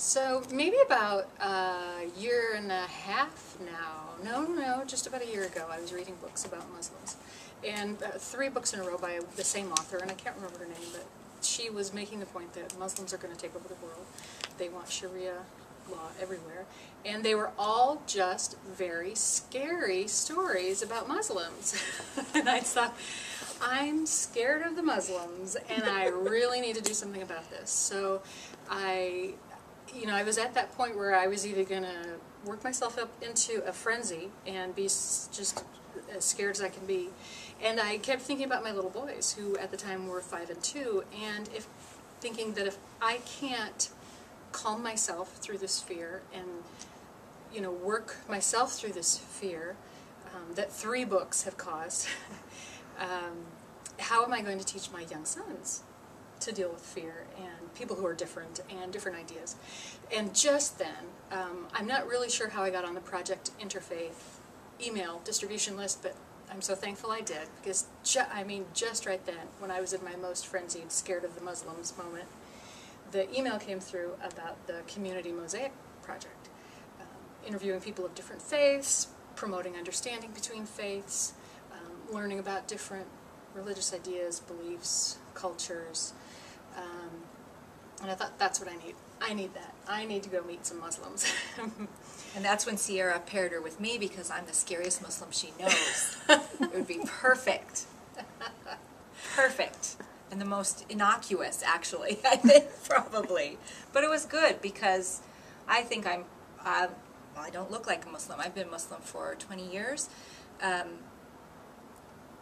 So maybe about a year and a half now. No, no, just about a year ago, I was reading books about Muslims, and uh, three books in a row by the same author, and I can't remember her name, but she was making the point that Muslims are going to take over the world. They want Sharia law everywhere, and they were all just very scary stories about Muslims. and I thought, I'm scared of the Muslims, and I really need to do something about this. So I, you know, I was at that point where I was either going to work myself up into a frenzy and be just as scared as I can be. And I kept thinking about my little boys, who at the time were five and two, and if thinking that if I can't calm myself through this fear and you know work myself through this fear um, that three books have caused, um, how am I going to teach my young sons to deal with fear and people who are different and different ideas? And just then, um, I'm not really sure how I got on the Project Interfaith email distribution list, but I'm so thankful I did because, I mean, just right then, when I was in my most frenzied, scared of the Muslims moment, the email came through about the Community Mosaic Project, um, interviewing people of different faiths, promoting understanding between faiths, um, learning about different religious ideas, beliefs, cultures, um, and I thought that's what I need. I need that. I need to go meet some Muslims. and that's when Sierra paired her with me because I'm the scariest Muslim she knows. it would be perfect. Perfect and the most innocuous, actually, I think, probably. But it was good because I think I'm, uh, well, I don't look like a Muslim. I've been Muslim for 20 years. Um,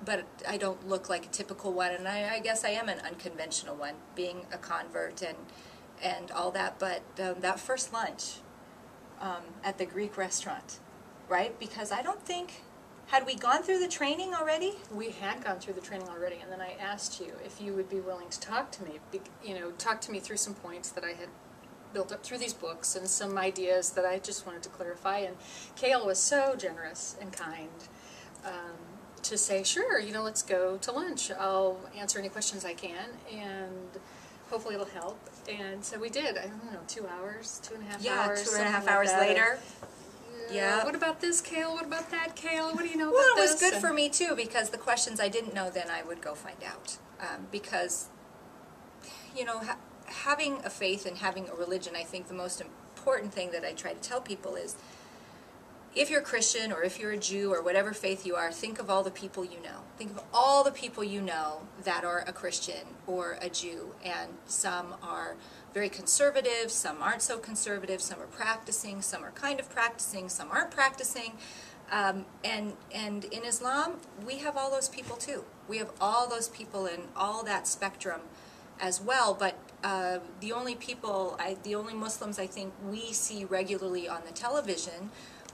but I don't look like a typical one, and I, I, guess I am an unconventional one, being a convert and and all that. But um, that first lunch um, at the Greek restaurant, right? Because I don't think had we gone through the training already? We had gone through the training already, and then I asked you if you would be willing to talk to me, you know, talk to me through some points that I had built up through these books and some ideas that I just wanted to clarify. And Kale was so generous and kind um, to say, sure, you know, let's go to lunch. I'll answer any questions I can, and hopefully it'll help. And so we did. I don't know, two hours, two and a half yeah, hours. two and a half hours later. Yeah. What about this, Kale? What about that, Kale? What do you know well, about this? Well, it was good for me too because the questions I didn't know then I would go find out. Um, because, you know, ha having a faith and having a religion, I think the most important thing that I try to tell people is if you're a Christian or if you're a Jew or whatever faith you are, think of all the people you know. Think of all the people you know that are a Christian or a Jew, and some are very conservative, some aren't so conservative, some are practicing, some are kind of practicing, some aren't practicing. Um, and, and in Islam, we have all those people too. We have all those people in all that spectrum as well, but uh, the only people, I, the only Muslims I think we see regularly on the television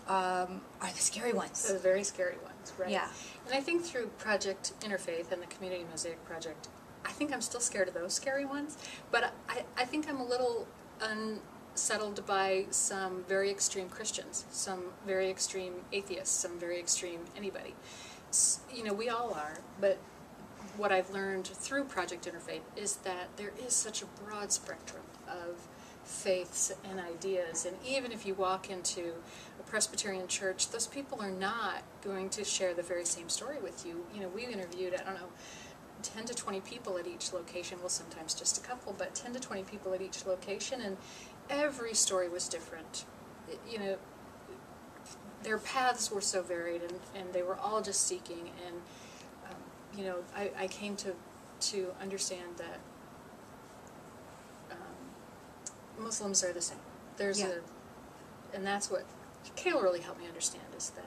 um, are the scary ones. The very scary ones, right? Yeah. And I think through Project Interfaith and the Community Mosaic Project, I think I'm still scared of those scary ones, but I, I think I'm a little unsettled by some very extreme Christians, some very extreme atheists, some very extreme anybody. You know, we all are, but what I've learned through Project Interfaith is that there is such a broad spectrum of faiths and ideas, and even if you walk into a Presbyterian church, those people are not going to share the very same story with you. You know, we interviewed, I don't know, 10 to 20 people at each location, well sometimes just a couple, but 10 to 20 people at each location, and every story was different. You know, their paths were so varied, and, and they were all just seeking, and, um, you know, I, I came to, to understand that um, Muslims are the same. There's yeah. a, and that's what Kale really helped me understand is that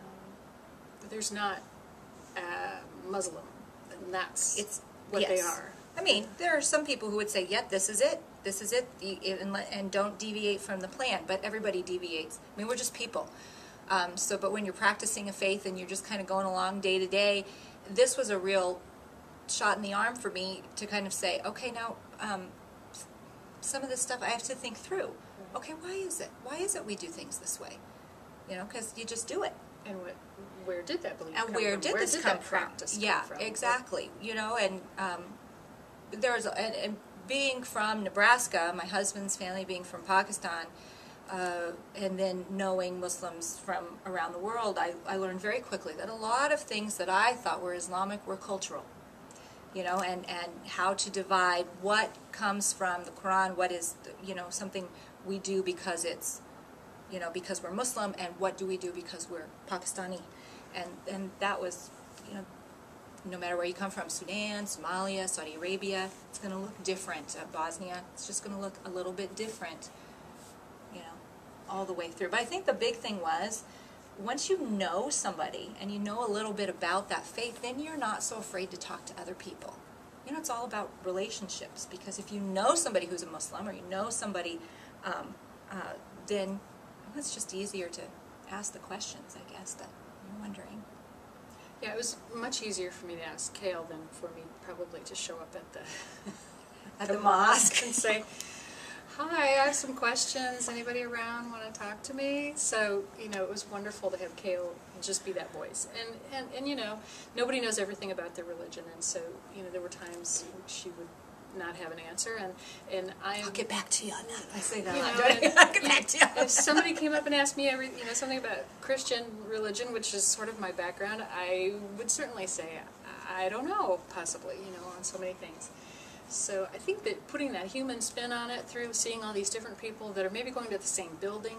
um, there's not a Muslim and that's it's what yes. they are. I mean, there are some people who would say, "Yep, this is it. This is it," and don't deviate from the plan. But everybody deviates. I mean, we're just people. Um, so, but when you're practicing a faith and you're just kind of going along day to day, this was a real shot in the arm for me to kind of say, okay, now um, some of this stuff I have to think through. Okay, why is it? Why is it we do things this way? You know, because you just do it. And what where did that belief and come where from? did where this did come that from? practice yeah, come from? exactly. You know, and um, there's and, and being from Nebraska, my husband's family being from Pakistan, uh, and then knowing Muslims from around the world, I, I learned very quickly that a lot of things that I thought were Islamic were cultural. You know, and, and how to divide what comes from the Quran, what is, you know, something we do because it's, you know, because we're Muslim, and what do we do because we're Pakistani. And, and that was, you know, no matter where you come from, Sudan, Somalia, Saudi Arabia, it's going to look different. Uh, Bosnia, it's just going to look a little bit different, you know, all the way through. But I think the big thing was, once you know somebody and you know a little bit about that faith, then you're not so afraid to talk to other people. You know, it's all about relationships because if you know somebody who's a Muslim or you know somebody, um, uh, then it's just easier to ask the questions, I guess, that you're wondering. Yeah, it was much easier for me to ask Kale than for me probably to show up at the At the mosque. and say, "Hi, I have some questions. Anybody around want to talk to me?" So you know, it was wonderful to have Kale just be that voice. And and and you know, nobody knows everything about their religion, and so you know, there were times she would not have an answer, and and I. I'll get back to you on that. I say that You know, and- I'll get back to you. if somebody came up and asked me every, you know, something about Christian religion, which is sort of my background, I would certainly say I don't know, possibly, you know, on so many things. So I think that putting that human spin on it through seeing all these different people that are maybe going to the same building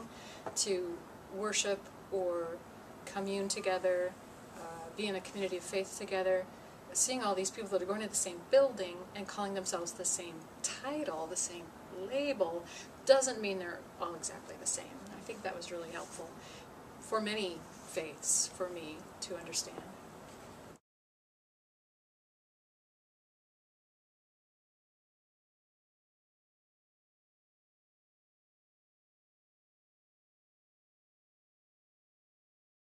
to worship or commune together, uh, be in a community of faith together, seeing all these people that are going to the same building and calling themselves the same title, the same label, doesn't mean they're all exactly the same. I think that was really helpful for many faiths for me to understand.